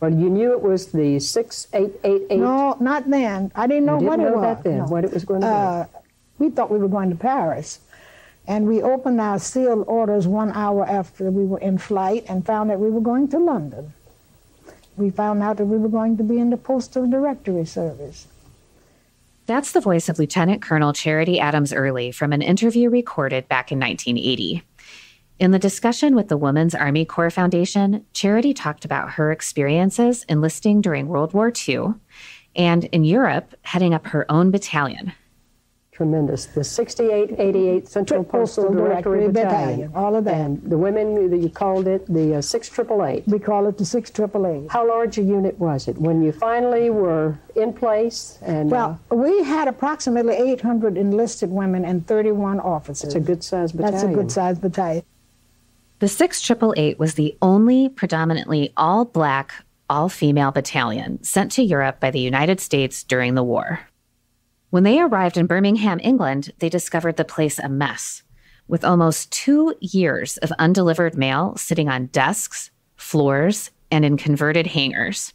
Well, you knew it was the 6888. No, not then. I didn't know you what didn't it know was. that then, no. what it was going to Uh, we thought we were going to Paris. And we opened our sealed orders one hour after we were in flight and found that we were going to London. We found out that we were going to be in the Postal Directory Service. That's the voice of Lieutenant Colonel Charity Adams Earley from an interview recorded back in 1980. In the discussion with the Women's Army Corps Foundation, Charity talked about her experiences enlisting during World War II and in Europe, heading up her own battalion. Tremendous. The 6888 Central Postal Postal Directory Directory Battalion. Battalion, all of that. And the women, you called it the uh, 6888. We call it the 6888. How large a unit was it when you finally were in place? And Well, we had approximately 800 enlisted women and 31 officers. it's a good sized battalion. That's a good sized battalion. The 6888 was the only predominantly all black, all female battalion sent to Europe by the United States during the war. When they arrived in Birmingham, England, they discovered the place a mess, with almost two years of undelivered mail sitting on desks, floors, and in converted hangars.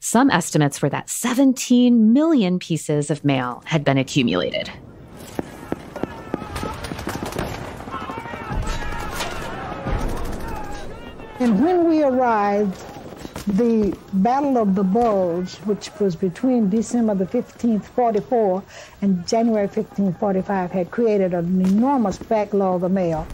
Some estimates were that 17 million pieces of mail had been accumulated. And when we arrived, the Battle of the Bulge, which was between December the 15th, 44, and January 15th, 45, had created an enormous backlog of mail.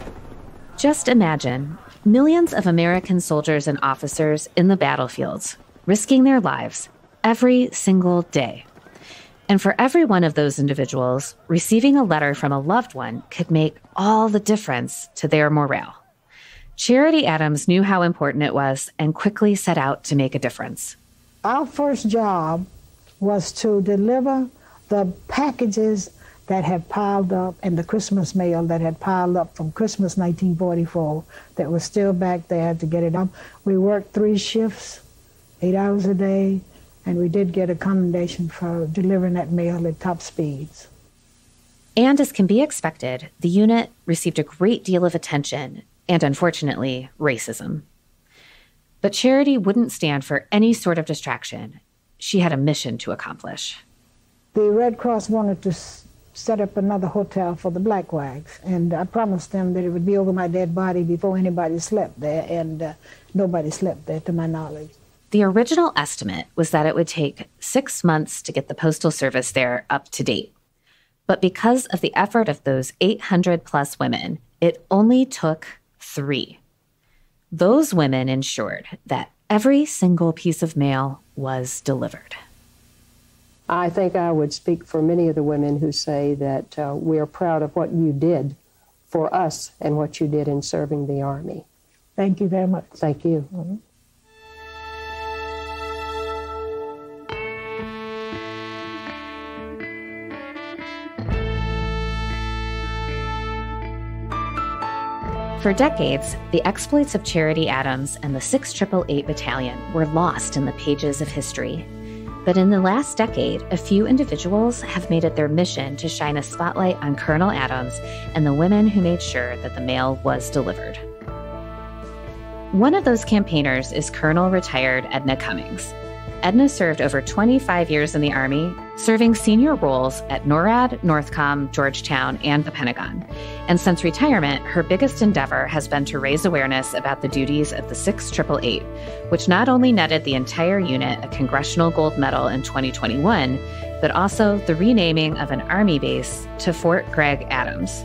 Just imagine millions of American soldiers and officers in the battlefields, risking their lives every single day. And for every one of those individuals, receiving a letter from a loved one could make all the difference to their morale. Charity Adams knew how important it was and quickly set out to make a difference. Our first job was to deliver the packages that had piled up and the Christmas mail that had piled up from Christmas 1944 that was still back there to get it up. We worked three shifts, eight hours a day, and we did get a commendation for delivering that mail at top speeds. And as can be expected, the unit received a great deal of attention and, unfortunately, racism. But Charity wouldn't stand for any sort of distraction. She had a mission to accomplish. The Red Cross wanted to s- set up another hotel for the black WACs, and I promised them that it would be over my dead body before anybody slept there, and uh, nobody slept there to my knowledge. The original estimate was that it would take six months to get the Postal Service there up to date. But because of the effort of those 800 plus women, it only took three. Those women ensured that every single piece of mail was delivered. I think I would speak for many of the women who say that uh, we are proud of what you did for us and what you did in serving the Army. Thank you very much. Thank you. For decades, the exploits of Charity Adams and the 6888 Battalion were lost in the pages of history. But in the last decade, a few individuals have made it their mission to shine a spotlight on Colonel Adams and the women who made sure that the mail was delivered. One of those campaigners is Colonel retired Edna Cummings. Edna served over 25 years in the Army, serving senior roles at NORAD, Northcom, Georgetown, and the Pentagon. And since retirement, her biggest endeavor has been to raise awareness about the duties of the 6888, which not only netted the entire unit a Congressional Gold Medal in 2021, but also the renaming of an Army base to Fort Gregg Adams.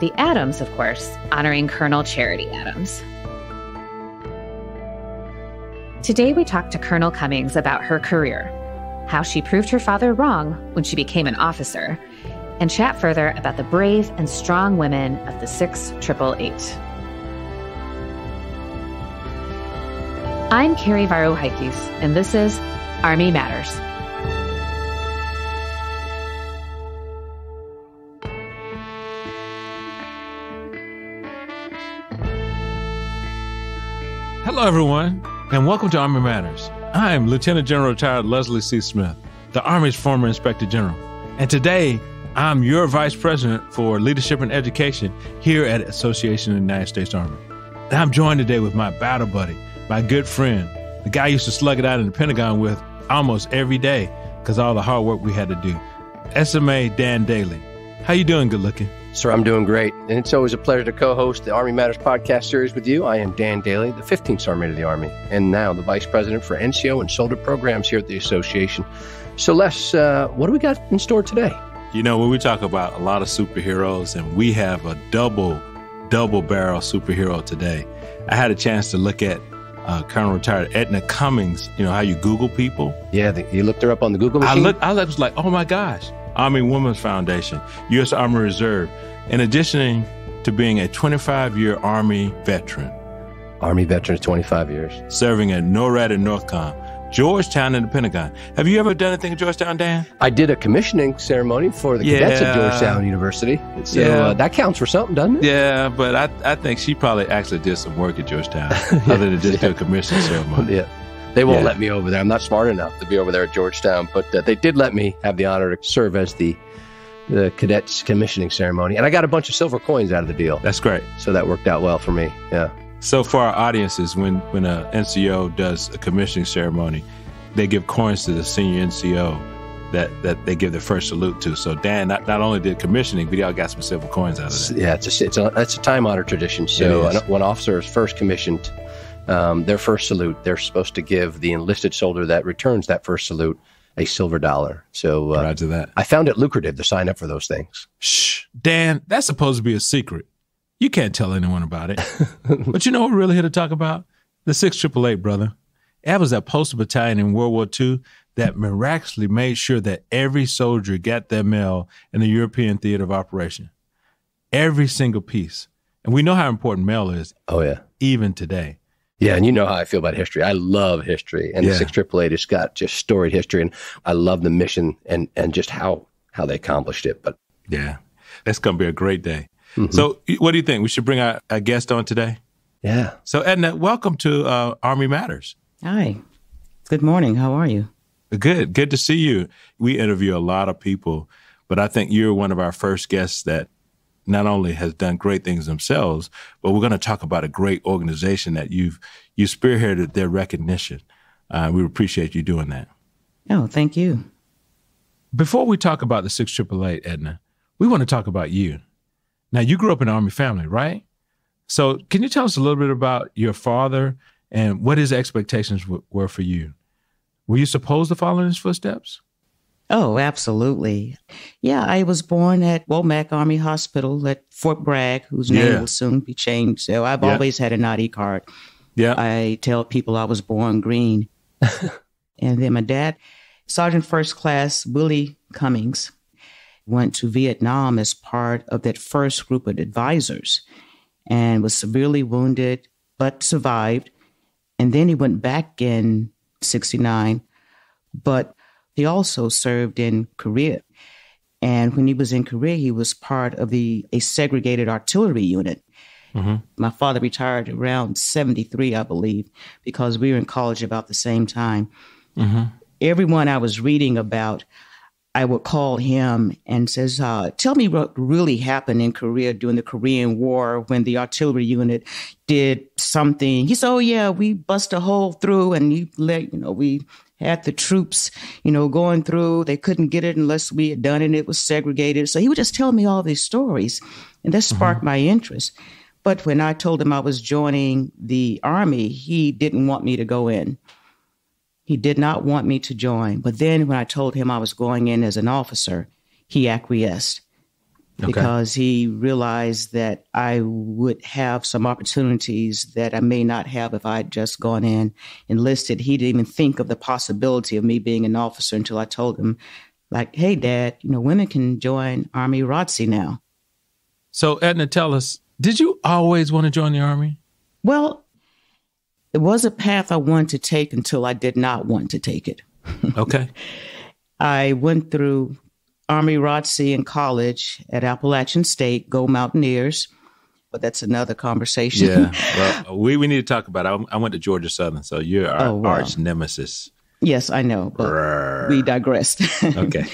The Adams, of course, honoring Colonel Charity Adams. Today, we talk to Colonel Cummings about her career, how she proved her father wrong when she became an officer, and chat further about the brave and strong women of the 6888. I'm Carrie Varro Heikes, and this is Army Matters. Hello, everyone, and welcome to Army Matters. I'm Lieutenant General Retired Leslie C. Smith, the Army's former Inspector General. And today, I'm your Vice President for Leadership and Education here at Association of the United States Army. And I'm joined today with my battle buddy, my good friend, the guy I used to slug it out in the Pentagon with almost every day because all the hard work we had to do. SMA Dan Dailey. How you doing, good looking? Sir, I'm doing great. And it's always a pleasure to co host the Army Matters podcast series with you. I am Dan Dailey, the 15th Sergeant of the Army, and now the Vice President for NCO and Soldier Programs here at the Association. So, Les, uh, what do we got in store today? You know, when we talk about a lot of superheroes, and we have a double, double barrel superhero today, I had a chance to look at uh, Colonel retired Edna Cummings. You know how you Google people? Yeah, the, you looked her up on the Google machine. I looked. I was like, oh my gosh, Army Women's Foundation, U.S. Army Reserve. In addition to being a 25 year Army veteran, Army veteran, 25 years, serving at NORAD and NORTHCOM, Georgetown and the Pentagon. Have you ever done anything at Georgetown, Dan? I did a commissioning ceremony for the Yeah. cadets at Georgetown University. So Yeah. uh, that counts for something, doesn't it? Yeah, but I, I think she probably actually did some work at Georgetown other than just do a commissioning ceremony. Yeah. They won't Yeah. let me over there. I'm not smart enough to be over there at Georgetown, but uh, they did let me have the honor to serve as the the cadets commissioning ceremony, and I got a bunch of silver coins out of the deal. That's great. So that worked out well for me. Yeah. So for our audiences, when when a NCO does a commissioning ceremony, they give coins to the senior NCO that that they give their first salute to. So Dan not, not only did commissioning, but he all got some silver coins out of that. Yeah, it's a, it's a, it's a time honored tradition. So when officer is first commissioned, um, their first salute, they're supposed to give the enlisted soldier that returns that first salute a silver dollar. So uh, Roger that. I found it lucrative to sign up for those things. Shh, Dan, that's supposed to be a secret. You can't tell anyone about it. but you know what we're really here to talk about? The six triple eight, brother. That was that postal battalion in World War II that miraculously made sure that every soldier got their mail in the European theater of operation. Every single piece. And we know how important mail is, Oh yeah. even today. Yeah, and you know how I feel about history. I love history, and Yeah. the six triple eight has got just storied history, and I love the mission and and just how how they accomplished it. But Yeah. That's going to be a great day. So, what do you think? We should bring our, a guest on today? yeah, So, Edna, welcome to uh, Army Matters. Hi. Good morning. How are you? Good. Good to see you. We interview a lot of people, but I think you're one of our first guests that not only has done great things themselves, but we're going to talk about a great organization that you've you spearheaded their recognition. Uh, we appreciate you doing that. Oh, thank you. Before we talk about the six triple eight, Edna, we want to talk about you. Now, you grew up in an Army family, right? So, can you tell us a little bit about your father and what his expectations w- were for you? Were you supposed to follow in his footsteps? Oh, absolutely. Yeah, I was born at Womack Army Hospital at Fort Bragg, whose name Yeah. will soon be changed. So I've Yeah. always had an ID card. Yeah. I tell people I was born green. and then my dad, Sergeant First Class Willie Cummings, went to Vietnam as part of that first group of advisors and was severely wounded but survived. And then he went back in 69, but he also served in Korea. And when he was in Korea, he was part of the a segregated artillery unit. My father retired around 73, I believe, because we were in college about the same time. Everyone I was reading about, I would call him and says, uh, "Tell me what really happened in Korea during the Korean War when the artillery unit did something." He said, "Oh yeah, we bust a hole through, and you let you know we had the troops, you know, going through. They couldn't get it unless we had done it. It was segregated." So he would just tell me all these stories, and that sparked mm-hmm. my interest. But when I told him I was joining the army, he didn't want me to go in. He did not want me to join. But then when I told him I was going in as an officer, he acquiesced because he realized that I would have some opportunities that I may not have if I had just gone in enlisted. He didn't even think of the possibility of me being an officer until I told him, like, hey, dad, you know, women can join Army ROTC now. So, Edna, tell us, did you always want to join the Army? Well, it was a path I wanted to take until I did not want to take it. Okay. I went through Army ROTC in college at Appalachian State, Go Mountaineers, but that's another conversation. yeah. Well, we, we need to talk about it. I, I went to Georgia Southern, so you're our Oh, wow. arch nemesis. yes, I know, but we digressed. Okay.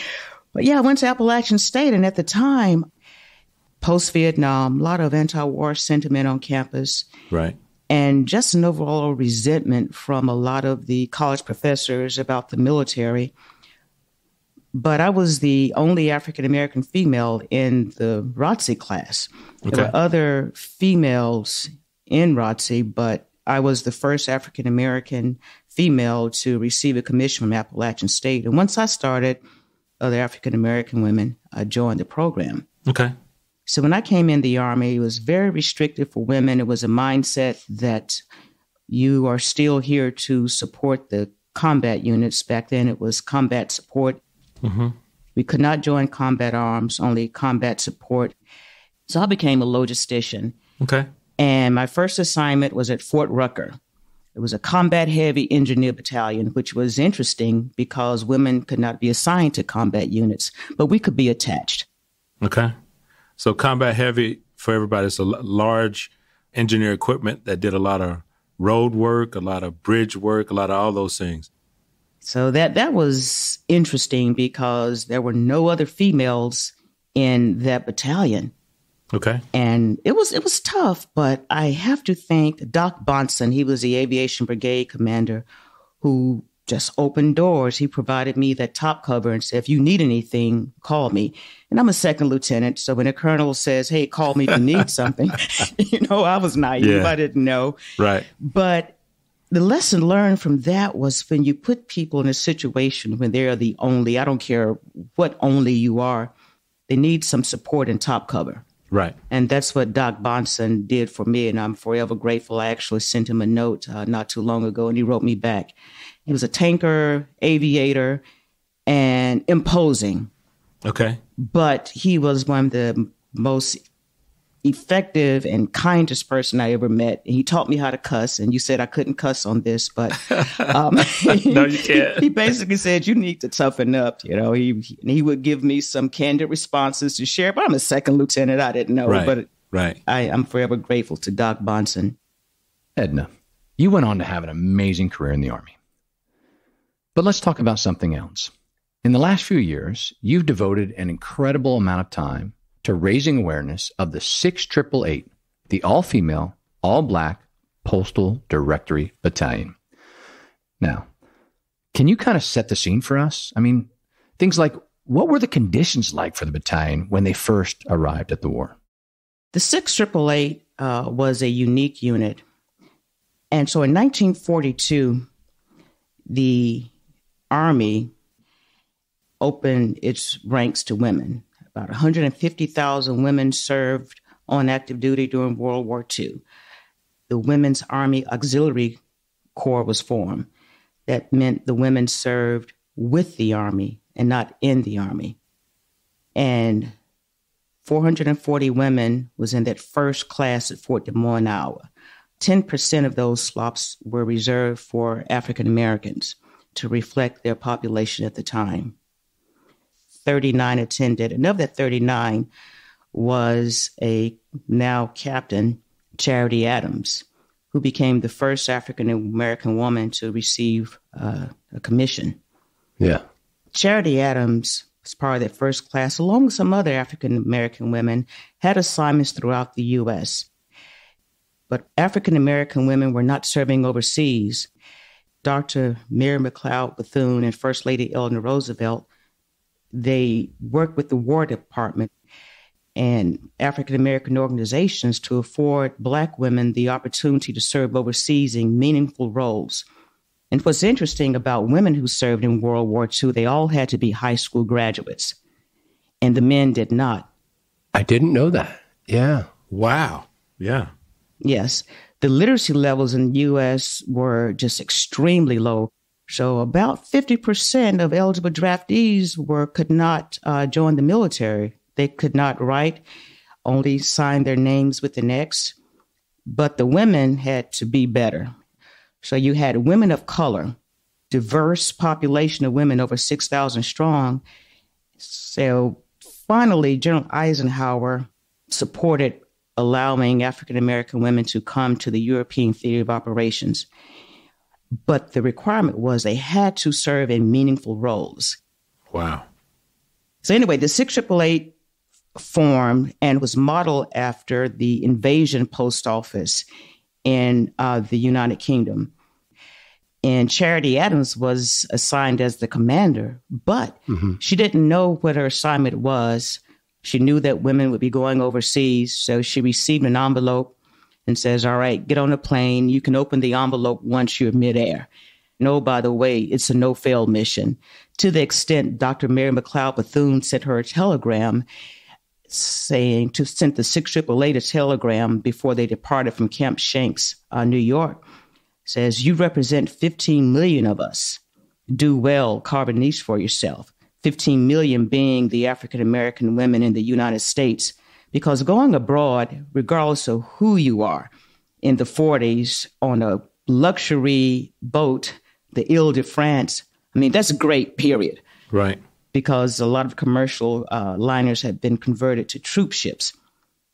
But yeah, I went to Appalachian State, and at the time, post Vietnam, a lot of anti war sentiment on campus. right. and just an overall resentment from a lot of the college professors about the military. But I was the only African American female in the ROTC class. Okay. There were other females in ROTC, but I was the first African American female to receive a commission from Appalachian State. And once I started, other African American women uh, joined the program. Okay. So when I came in the Army, it was very restrictive for women. It was a mindset that you are still here to support the combat units. Back then, it was combat support. Mm-hmm. We could not join combat arms, only combat support. So I became a logistician. Okay. And my first assignment was at Fort Rucker. It was a combat heavy engineer battalion, which was interesting because women could not be assigned to combat units, but we could be attached. Okay. So, combat heavy for everybody is a large engineer equipment that did a lot of road work, a lot of bridge work, a lot of all those things. So that that was interesting because there were no other females in that battalion. Okay. And it was it was tough, but I have to thank Doc Bonson. He was the aviation brigade commander who just opened doors. He provided me that top cover and said, if you need anything, call me. And I'm a second lieutenant. So when a colonel says, hey, call me if you need something, you know, I was naive. Yeah. I didn't know. Right. But the lesson learned from that was when you put people in a situation when they're the only, I don't care what only you are, they need some support and top cover. Right. And that's what Doc Bonson did for me. And I'm forever grateful. I actually sent him a note uh, not too long ago and he wrote me back. He was a tanker, aviator, and imposing. Okay. But he was one of the most effective and kindest person I ever met. He taught me how to cuss, and you said I couldn't cuss on this, but um, no, you can't. he, he, basically said you need to toughen up. You know, he he would give me some candid responses to share. But I'm a second lieutenant; I didn't know, right, but right, I, I'm forever grateful to Doc Bonson. Edna, you went on to have an amazing career in the Army. But let's talk about something else. In the last few years, you've devoted an incredible amount of time to raising awareness of the 6888, the all female, all black Postal Directory Battalion. Now, can you kind of set the scene for us? I mean, things like what were the conditions like for the battalion when they first arrived at the war? The 6888 uh, was a unique unit. And so in 1942, the Army opened its ranks to women. About 150,000 women served on active duty during World War II. The Women's Army Auxiliary Corps was formed. That meant the women served with the Army and not in the Army. And 440 women was in that first class at Fort Des Moines, Iowa. 10% of those slots were reserved for African Americans to reflect their population at the time. 39 attended. And of that 39 was a now captain, Charity Adams, who became the first African American woman to receive uh, a commission. Yeah. Charity Adams was part of that first class, along with some other African American women, had assignments throughout the U.S. But African American women were not serving overseas. Dr. Mary McLeod Bethune and First Lady Eleanor Roosevelt they work with the War Department and African American organizations to afford Black women the opportunity to serve overseas in meaningful roles. And what's interesting about women who served in World War II, they all had to be high school graduates, and the men did not. I didn't know that. Yeah. Wow. Yeah. Yes. The literacy levels in the U.S. were just extremely low. So about 50% of eligible draftees were could not uh, join the military. They could not write, only sign their names with an X. But the women had to be better. So you had women of color, diverse population of women, over 6,000 strong. So finally, General Eisenhower supported allowing African American women to come to the European theater of operations but the requirement was they had to serve in meaningful roles. Wow. So anyway, the 6888 formed and was modeled after the invasion post office in uh, the United Kingdom. And Charity Adams was assigned as the commander, but mm-hmm. she didn't know what her assignment was. She knew that women would be going overseas, so she received an envelope and says, All right, get on a plane. You can open the envelope once you're midair. No, by the way, it's a no fail mission. To the extent Dr. Mary McLeod Bethune sent her a telegram saying to send the six triple eight a telegram before they departed from Camp Shanks, uh, New York, says you represent 15 million of us. Do well, carve a niche for yourself. 15 million being the African American women in the United States because going abroad, regardless of who you are, in the 40s on a luxury boat, the Ile de France, I mean, that's a great period. Right. Because a lot of commercial uh, liners have been converted to troop ships.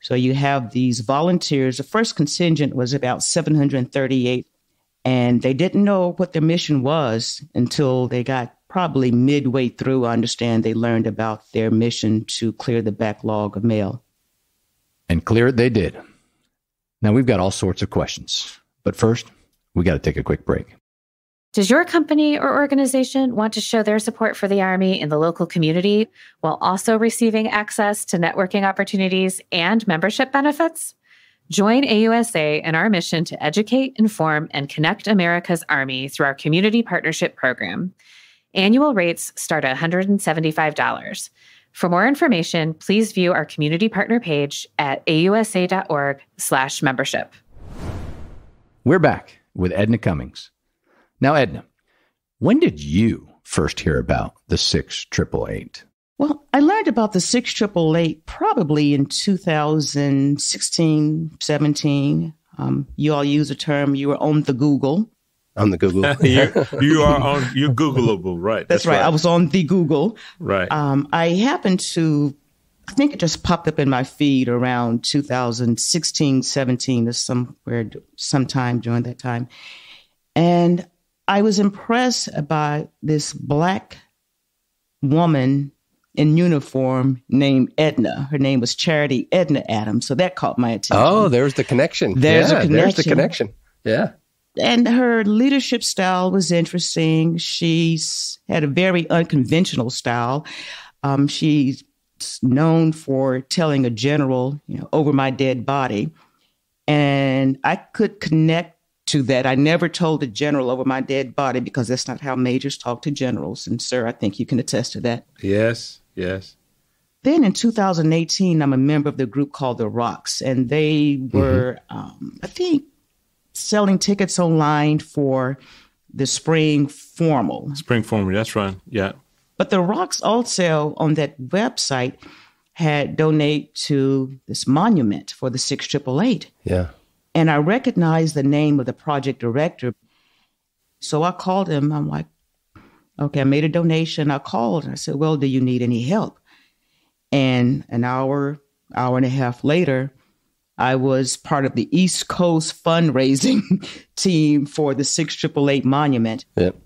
So you have these volunteers. The first contingent was about 738, and they didn't know what their mission was until they got probably midway through. I understand they learned about their mission to clear the backlog of mail. And clear it they did. Now we've got all sorts of questions. But first, we got to take a quick break. Does your company or organization want to show their support for the Army in the local community while also receiving access to networking opportunities and membership benefits? Join AUSA in our mission to educate, inform, and connect America's Army through our Community Partnership Program. Annual rates start at $175. For more information, please view our community partner page at ausa.org slash membership. We're back with Edna Cummings. Now, Edna, when did you first hear about the six triple eight? Well, I learned about the six triple eight probably in 2016, 17. Um, you all use the term you were on the Google on the Google. you, you are on you're Googleable, right? That's, That's right. right. I was on the Google. Right. Um, I happened to, I think it just popped up in my feed around 2016, 17, or somewhere, sometime during that time, and I was impressed by this black woman in uniform named Edna. Her name was Charity Edna Adams, so that caught my attention. Oh, there's the connection. There's yeah, a connection. There's the connection. Yeah and her leadership style was interesting. She's had a very unconventional style. Um, she's known for telling a general, you know, over my dead body. And I could connect to that. I never told a general over my dead body because that's not how majors talk to generals. And, sir, I think you can attest to that. Yes, yes. Then in 2018, I'm a member of the group called The Rocks, and they were, mm-hmm. um, I think, selling tickets online for the spring formal. Spring formal, that's right. Yeah. But the Rocks also on that website had donate to this monument for the six triple eight. Yeah. And I recognized the name of the project director. So I called him. I'm like, okay, I made a donation. I called. and I said, well, do you need any help? And an hour, hour and a half later, I was part of the East Coast fundraising team for the six triple eight monument. Yep.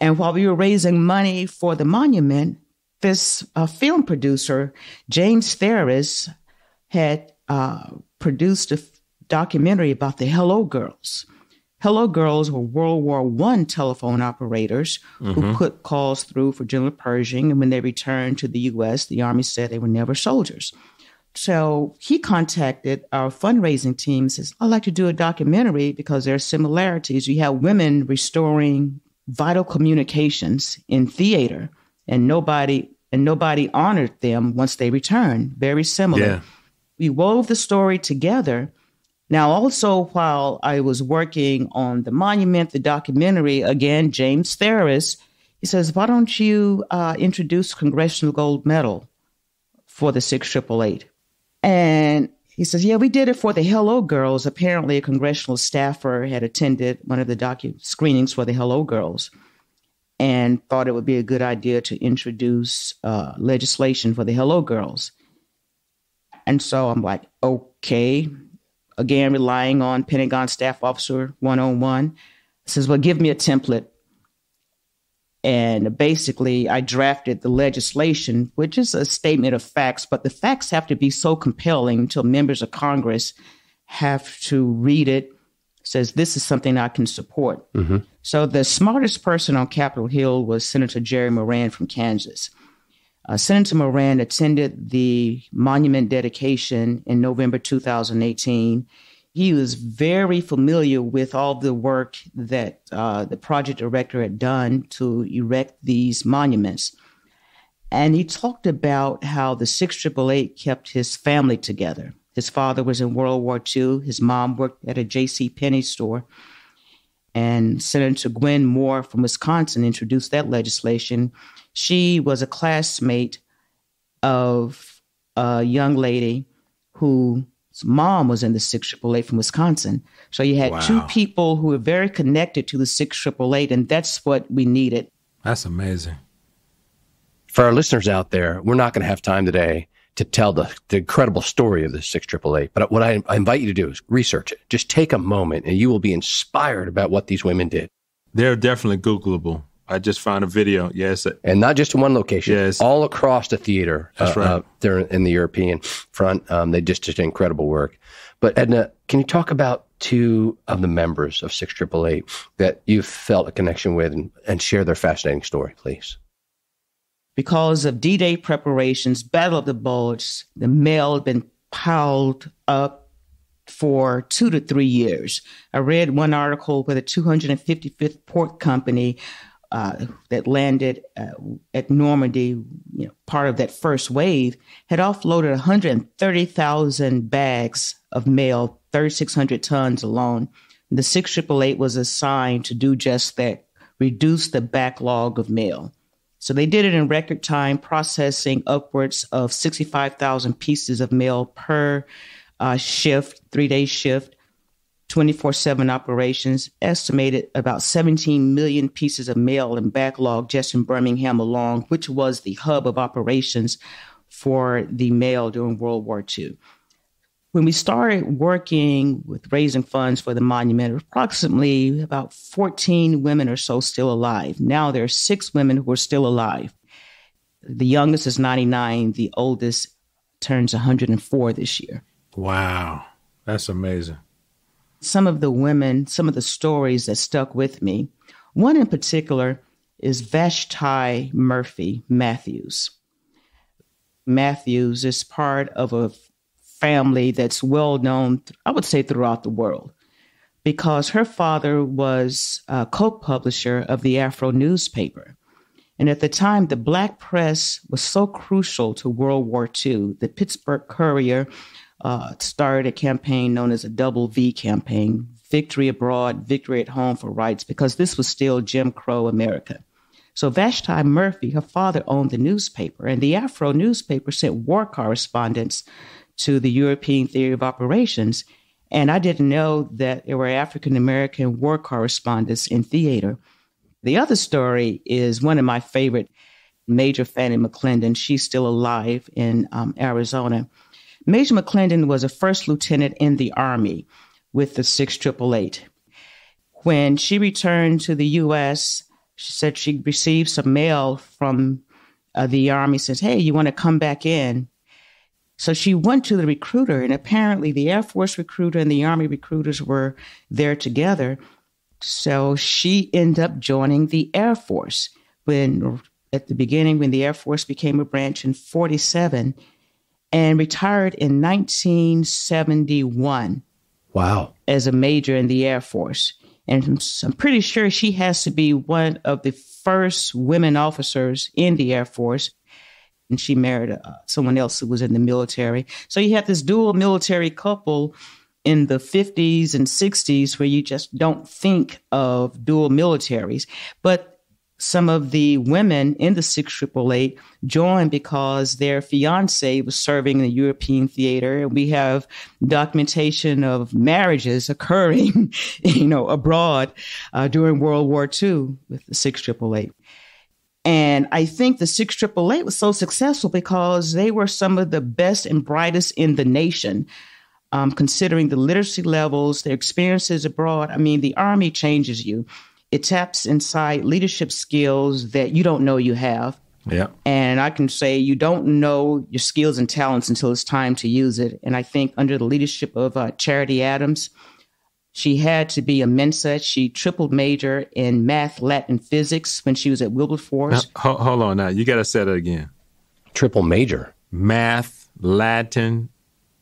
And while we were raising money for the monument, this uh, film producer, James Theres, had uh, produced a f- documentary about the Hello Girls. Hello Girls were World War I telephone operators mm-hmm. who put calls through for General Pershing. And when they returned to the U.S., the Army said they were never soldiers. So he contacted our fundraising team and says, I'd like to do a documentary because there are similarities. You have women restoring vital communications in theater and nobody and nobody honored them once they returned. Very similar. Yeah. We wove the story together. Now, also, while I was working on the monument, the documentary, again, James Theres, he says, Why don't you uh, introduce Congressional Gold Medal for the 6888? And he says, Yeah, we did it for the Hello Girls. Apparently, a congressional staffer had attended one of the docu screenings for the Hello Girls and thought it would be a good idea to introduce uh, legislation for the Hello Girls. And so I'm like, okay. Again, relying on Pentagon Staff Officer 101. Says, well, give me a template and basically, I drafted the legislation, which is a statement of facts, but the facts have to be so compelling until members of Congress have to read it, says this is something I can support. Mm-hmm. So the smartest person on Capitol Hill was Senator Jerry Moran from Kansas. Uh, Senator Moran attended the monument dedication in November 2018. He was very familiar with all the work that uh, the project director had done to erect these monuments. And he talked about how the 6888 kept his family together. His father was in World War II. His mom worked at a J.C. Penney store. And Senator Gwen Moore from Wisconsin introduced that legislation. She was a classmate of a young lady whose mom was in the 6888 from Wisconsin. So you had wow. two people who were very connected to the 6888, and that's what we needed. That's amazing. For our listeners out there, we're not going to have time today to tell the, the incredible story of the 6888. But what I, I invite you to do is research it. Just take a moment and you will be inspired about what these women did. They're definitely Googleable. I just found a video. Yes, and not just in one location. Yes, all across the theater. That's uh, right. Uh, there in the European front. Um, they just did incredible work. But Edna, can you talk about two of the members of Six Triple Eight that you felt a connection with, and, and share their fascinating story, please? Because of D Day preparations, Battle of the Bulge, the mail had been piled up for two to three years. I read one article where the 255th Port Company uh, that landed uh, at Normandy, you know, part of that first wave, had offloaded 130,000 bags of mail, 3,600 tons alone. The 6888 was assigned to do just that, reduce the backlog of mail. So they did it in record time, processing upwards of 65,000 pieces of mail per uh, shift, three day shift, 24 7 operations, estimated about 17 million pieces of mail and backlog just in Birmingham alone, which was the hub of operations for the mail during World War II. When we started working with raising funds for the monument, approximately about 14 women or so still alive. Now there are six women who are still alive. The youngest is 99, the oldest turns 104 this year. Wow, that's amazing. Some of the women, some of the stories that stuck with me. One in particular is Vashti Murphy Matthews. Matthews is part of a family that's well known, I would say, throughout the world, because her father was a co publisher of the Afro newspaper. And at the time, the black press was so crucial to World War II. The Pittsburgh Courier uh, started a campaign known as a Double V campaign victory abroad, victory at home for rights, because this was still Jim Crow America. So Vashti Murphy, her father owned the newspaper, and the Afro newspaper sent war correspondents to the European theory of operations. And I didn't know that there were African American war correspondents in theater. The other story is one of my favorite, Major Fannie McClendon. She's still alive in um, Arizona. Major McClendon was a first lieutenant in the Army with the 6888. When she returned to the U.S., she said she received some mail from uh, the Army, says, Hey, you want to come back in? So she went to the recruiter, and apparently the Air Force recruiter and the Army recruiters were there together. So she ended up joining the Air Force when, at the beginning, when the Air Force became a branch in 47 and retired in 1971. Wow. As a major in the Air Force. And I'm pretty sure she has to be one of the first women officers in the Air Force and she married uh, someone else who was in the military. So you have this dual military couple in the 50s and 60s where you just don't think of dual militaries. But some of the women in the 6888 joined because their fiance was serving in the European theater. And we have documentation of marriages occurring, you know, abroad uh, during World War II with the 6888. And I think the 6888 was so successful because they were some of the best and brightest in the nation, um, considering the literacy levels, their experiences abroad. I mean, the Army changes you. It taps inside leadership skills that you don't know you have. Yeah. And I can say you don't know your skills and talents until it's time to use it. And I think under the leadership of uh, Charity Adams, She had to be a Mensa. She triple major in math, Latin, physics when she was at Wilberforce. Now, hold, hold on now. You got to say that again. Triple major. Math, Latin,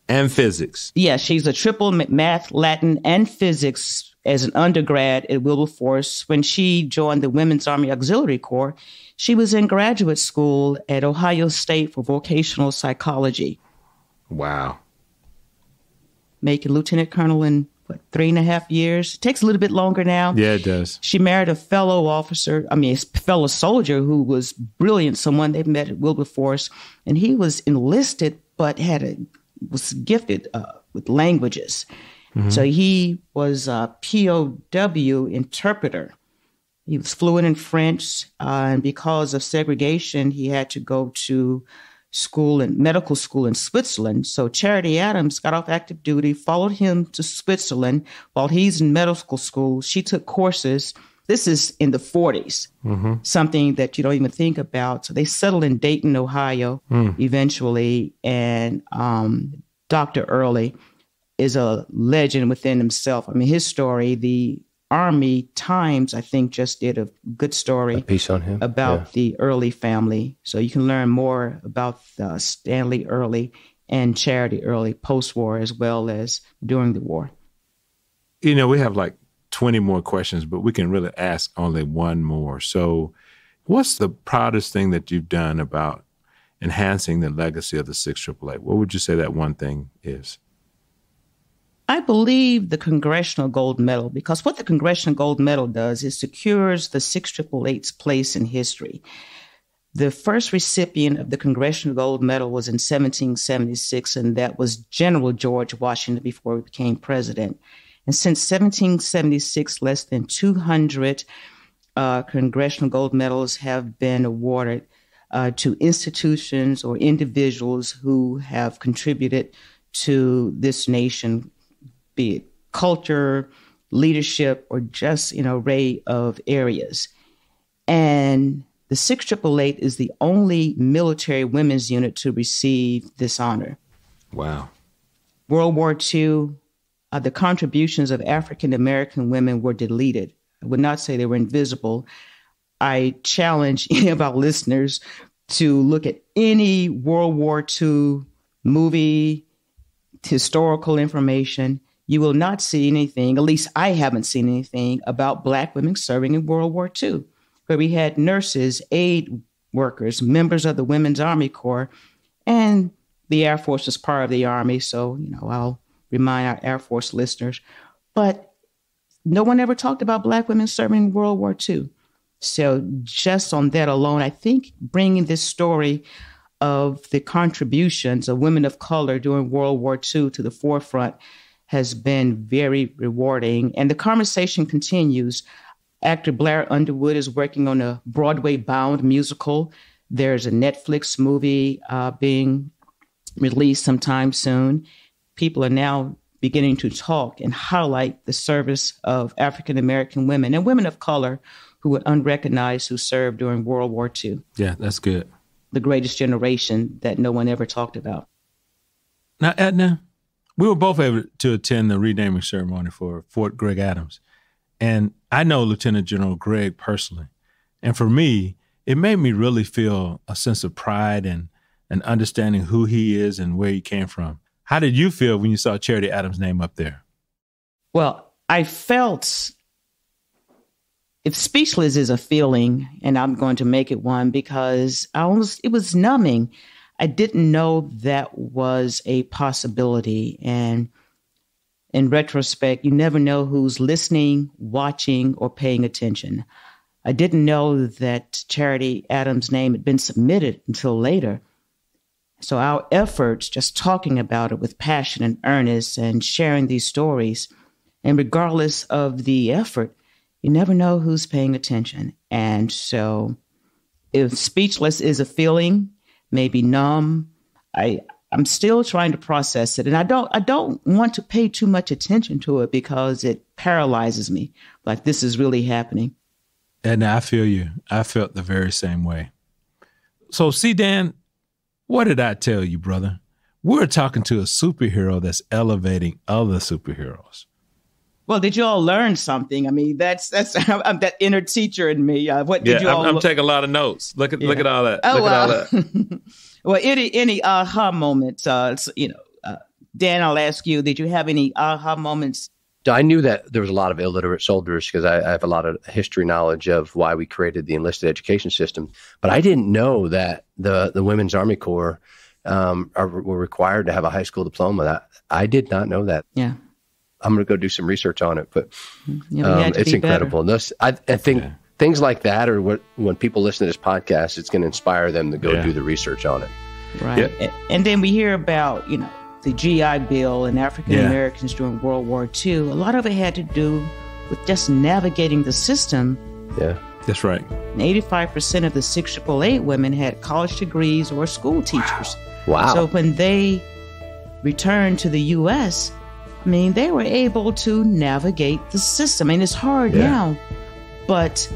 and physics. Yeah, she's a triple math, Latin, and physics as an undergrad at Wilberforce. When she joined the Women's Army Auxiliary Corps, she was in graduate school at Ohio State for vocational psychology. Wow. Making lieutenant colonel in what, three and a half years. It takes a little bit longer now. Yeah, it does. She married a fellow officer, I mean, a fellow soldier who was brilliant, someone they met at Wilberforce, and he was enlisted but had a was gifted uh, with languages. Mm-hmm. So he was a POW interpreter. He was fluent in French, uh, and because of segregation, he had to go to school and medical school in Switzerland. So Charity Adams got off active duty, followed him to Switzerland while he's in medical school. She took courses. This is in the 40s, mm-hmm. something that you don't even think about. So they settled in Dayton, Ohio, mm. eventually. And um, Dr. Early is a legend within himself. I mean, his story, the Army Times, I think, just did a good story a piece on him about yeah. the Earley family. So you can learn more about uh, Stanley Earley and Charity Earley post war as well as during the war. You know, we have like 20 more questions, but we can really ask only one more. So, what's the proudest thing that you've done about enhancing the legacy of the 688? What would you say that one thing is? I believe the Congressional Gold Medal, because what the Congressional Gold Medal does is secures the 6888's place in history. The first recipient of the Congressional Gold Medal was in 1776, and that was General George Washington before he became president. And since 1776, less than 200 uh, Congressional Gold Medals have been awarded uh, to institutions or individuals who have contributed to this nation be it culture, leadership, or just an array of areas. And the 6888 is the only military women's unit to receive this honor. Wow. World War II, uh, the contributions of African American women were deleted. I would not say they were invisible. I challenge any of our listeners to look at any World War II movie, historical information, you will not see anything, at least I haven't seen anything, about Black women serving in World War II, where we had nurses, aid workers, members of the Women's Army Corps, and the Air Force was part of the Army. So, you know, I'll remind our Air Force listeners. But no one ever talked about Black women serving in World War II. So, just on that alone, I think bringing this story of the contributions of women of color during World War II to the forefront has been very rewarding. And the conversation continues. Actor Blair Underwood is working on a Broadway bound musical. There's a Netflix movie uh, being released sometime soon. People are now beginning to talk and highlight the service of African American women and women of color who were unrecognized who served during World War II. Yeah, that's good. The greatest generation that no one ever talked about. Now, Edna, we were both able to attend the renaming ceremony for Fort Gregg Adams. And I know Lieutenant General Gregg personally. And for me, it made me really feel a sense of pride and, and understanding who he is and where he came from. How did you feel when you saw Charity Adams' name up there? Well, I felt if speechless is a feeling, and I'm going to make it one because I almost it was numbing. I didn't know that was a possibility. And in retrospect, you never know who's listening, watching, or paying attention. I didn't know that Charity Adams' name had been submitted until later. So our efforts, just talking about it with passion and earnest and sharing these stories, and regardless of the effort, you never know who's paying attention. And so if speechless is a feeling, maybe numb. I I'm still trying to process it, and I don't I don't want to pay too much attention to it because it paralyzes me. Like this is really happening. And I feel you. I felt the very same way. So, see, Dan, what did I tell you, brother? We're talking to a superhero that's elevating other superheroes. Well, did you all learn something? I mean, that's that's I'm that inner teacher in me. Uh, what did yeah, you all? I'm, I'm taking a lot of notes. Look at Yeah. look at all that. Oh look at all well. that. well, any any aha moments? Uh, s- you know, uh, Dan, I'll ask you. Did you have any aha moments? I knew that there was a lot of illiterate soldiers because I, I have a lot of history knowledge of why we created the enlisted education system. But I didn't know that the the Women's Army Corps um, are, were required to have a high school diploma. That I did not know that. Yeah, I'm going to go do some research on it, but yeah um, it's be better. incredible. And this, I, I think Yeah. things like that are what when people listen to this podcast, it's going to inspire them to go Yeah. do the research on it. Right. Yep. And then we hear about, you know, the GI Bill and African Americans during World War II. A lot of it had to do with just navigating the system. Yeah, That's right. And 85% of the 6888 women had college degrees or school teachers. wow. So when they returned to the U.S., I mean, they were able to navigate the system. I mean, it's hard Yeah. now, but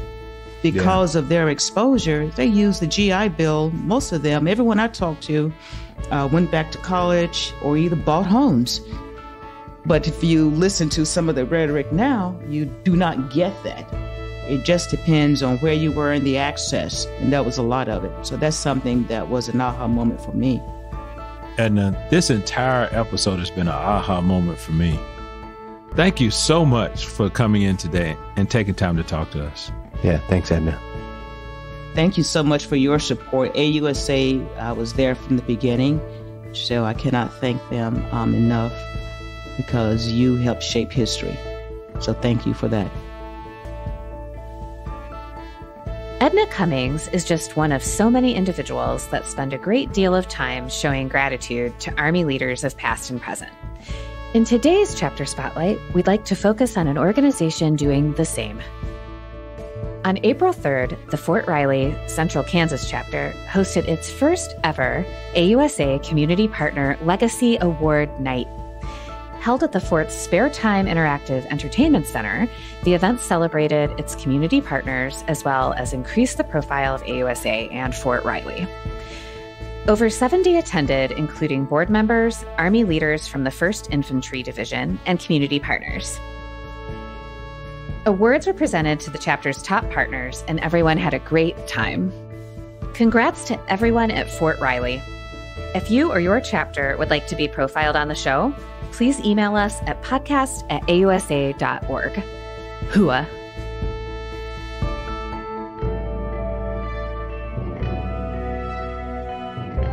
because of their exposure, they used the GI Bill. Most of them, everyone I talked to, uh, went back to college or either bought homes. But if you listen to some of the rhetoric now, you do not get that. It just depends on where you were in the access, and that was a lot of it. So that's something that was an aha moment for me. Edna, this entire episode has been an aha moment for me. Thank you so much for coming in today and taking time to talk to us. yeah, thanks, Edna. Thank you so much for your support. AUSA, I was there from the beginning, so I cannot thank them um, enough because you helped shape history. So thank you for that. Edna Cummings is just one of so many individuals that spend a great deal of time showing gratitude to Army leaders of past and present. In today's chapter spotlight, we'd like to focus on an organization doing the same. On April 3rd, the Fort Riley Central Kansas chapter hosted its first ever AUSA Community Partner Legacy Award Night. Held at the fort's Spare Time Interactive Entertainment Center, the event celebrated its community partners as well as increased the profile of AUSA and Fort Riley. Over 70 attended, including board members, Army leaders from the 1st Infantry Division, and community partners. Awards were presented to the chapter's top partners, and everyone had a great time. Congrats to everyone at Fort Riley. If you or your chapter would like to be profiled on the show, please email us at podcast at ausa.org. Hua.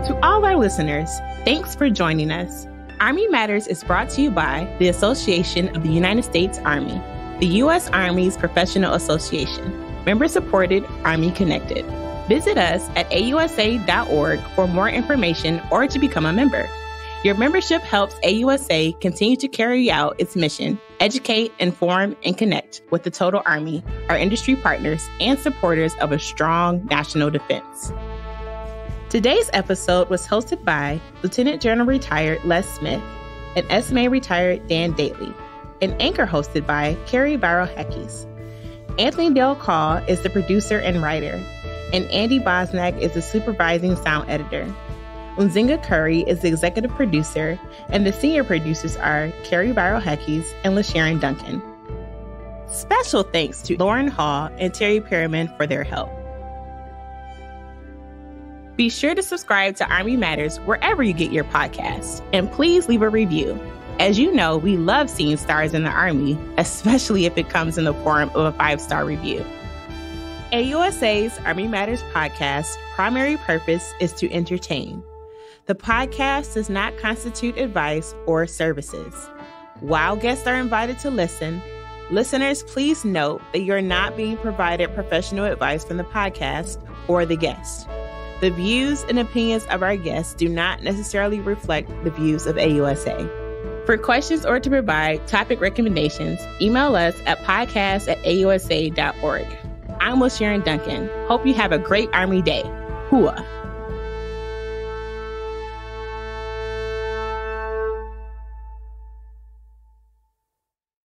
To all our listeners, thanks for joining us. Army Matters is brought to you by the Association of the United States Army, the U.S. Army's professional association, member supported, Army connected. Visit us at ausa.org for more information or to become a member. Your membership helps AUSA continue to carry out its mission, educate, inform, and connect with the total Army, our industry partners, and supporters of a strong national defense. Today's episode was hosted by Lieutenant General retired Les Smith and SMA retired Dan Dailey, and anchor hosted by Carrie Barrow Heckes. Anthony Dale Call is the producer and writer, and Andy Bosnack is the supervising sound editor. Unzinga Curry is the executive producer, and the senior producers are Carrie Barrow Heckes and LaSharon Duncan. Special thanks to Lauren Hall and Terry Perriman for their help. Be sure to subscribe to Army Matters wherever you get your podcasts, and please leave a review. As you know, we love seeing stars in the Army, especially if it comes in the form of a five star review. AUSA's Army Matters podcast primary purpose is to entertain. The podcast does not constitute advice or services. While guests are invited to listen, listeners please note that you're not being provided professional advice from the podcast or the guest. The views and opinions of our guests do not necessarily reflect the views of AUSA. For questions or to provide topic recommendations, email us at podcast at ausa.org. I'm LaSharon Duncan. Hope you have a great Army Day. Hua.